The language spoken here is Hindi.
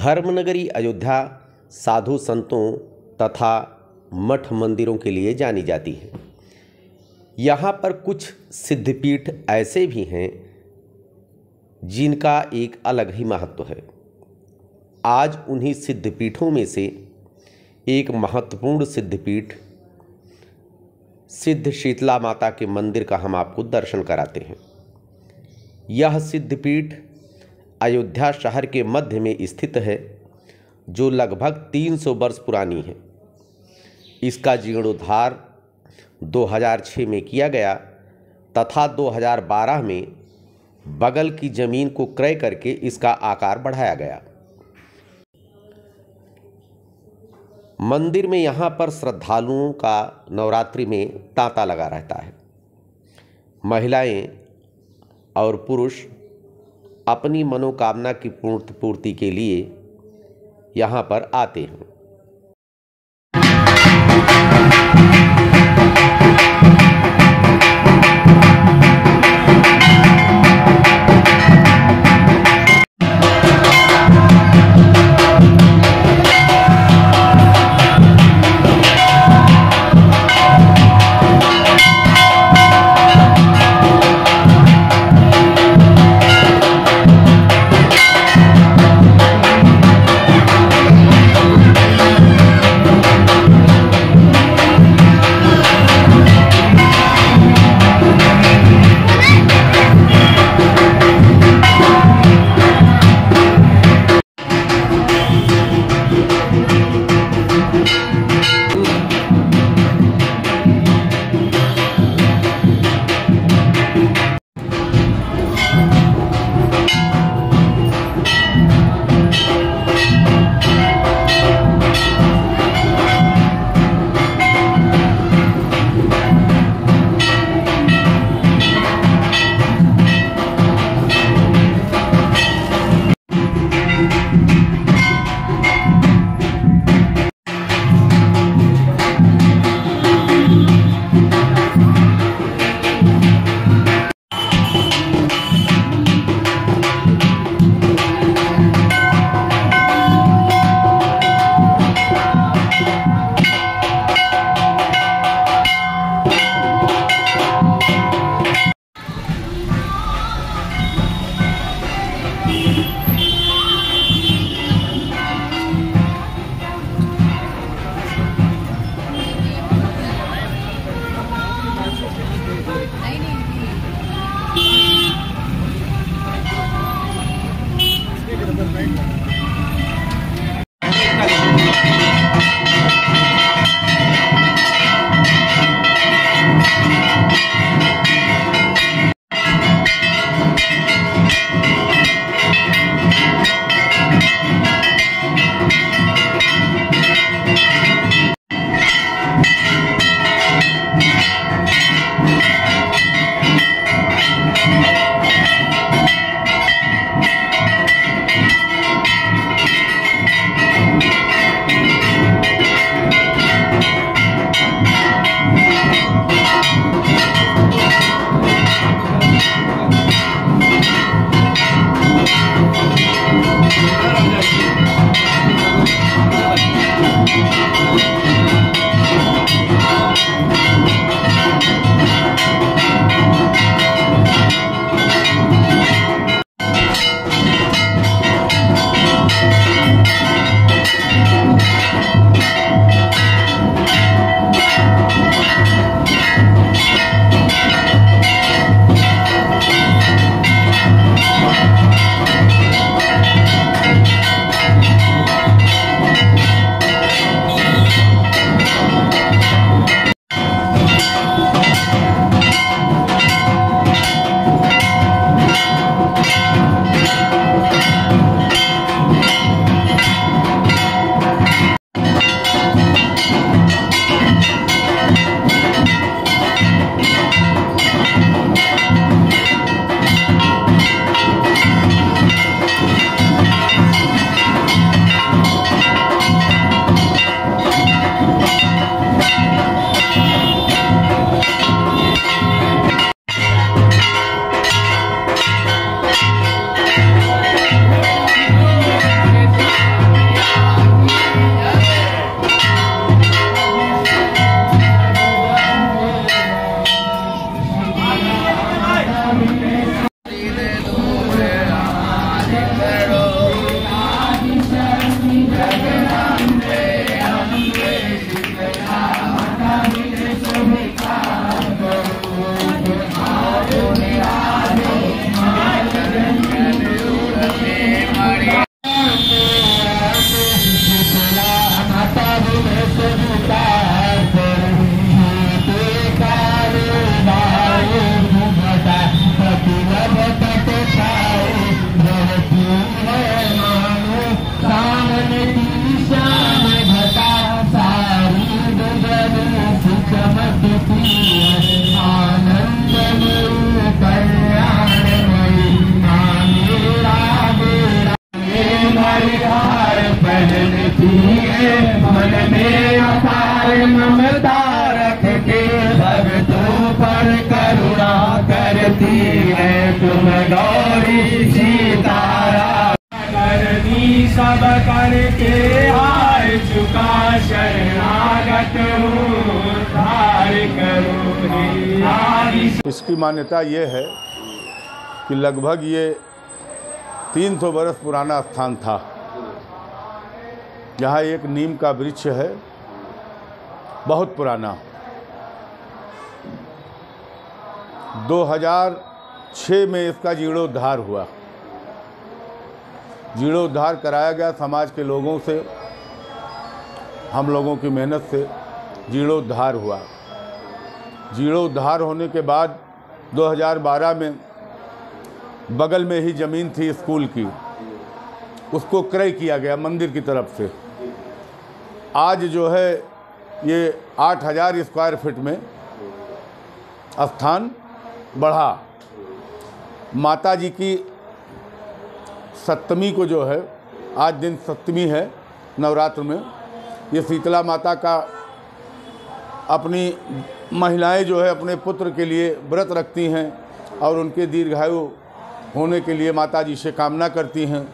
धर्मनगरी अयोध्या साधु संतों तथा मठ मंदिरों के लिए जानी जाती है। यहाँ पर कुछ सिद्धपीठ ऐसे भी हैं जिनका एक अलग ही महत्व है। आज उन्हीं सिद्धपीठों में से एक महत्वपूर्ण सिद्धपीठ सिद्ध शीतला माता के मंदिर का हम आपको दर्शन कराते हैं। यह सिद्धपीठ अयोध्या शहर के मध्य में स्थित है, जो लगभग 300 वर्ष पुरानी है। इसका जीर्णोद्धार 2006 में किया गया तथा 2012 में बगल की ज़मीन को क्रय करके इसका आकार बढ़ाया गया। मंदिर में यहाँ पर श्रद्धालुओं का नवरात्रि में तांता लगा रहता है। महिलाएँ और पुरुष अपनी मनोकामना की पूर्ति के लिए यहाँ पर आते हैं। परिहार पहनती है मन में अपार ममता रखते भक्तों पर करुणा करती है। तुम गौरी सीतारा करनी सब करके हार चुका, शरणागत हूँ धार करो इसकी मान्यता ये है कि लगभग ये 300 बरस पुराना स्थान था। यहाँ एक नीम का वृक्ष है, बहुत पुराना। 2006 में इसका जीर्णोद्धार हुआ। जीर्णोद्धार कराया गया समाज के लोगों से, हम लोगों की मेहनत से जीर्णोद्धार हुआ। जीर्णोद्धार होने के बाद 2012 में बगल में ही ज़मीन थी स्कूल की। उसको क्रय किया गया मंदिर की तरफ़ से। आज जो है, ये 8000 स्क्वायर फीट में स्थान बढ़ा। माता जी की सप्तमी को जो है, आज दिन सप्तमी है नवरात्र में। ये शीतला माता का अपनी महिलाएँ जो है, अपने पुत्र के लिए व्रत रखती हैं और उनके दीर्घायु होने के लिए माता जी से कामना करती हैं।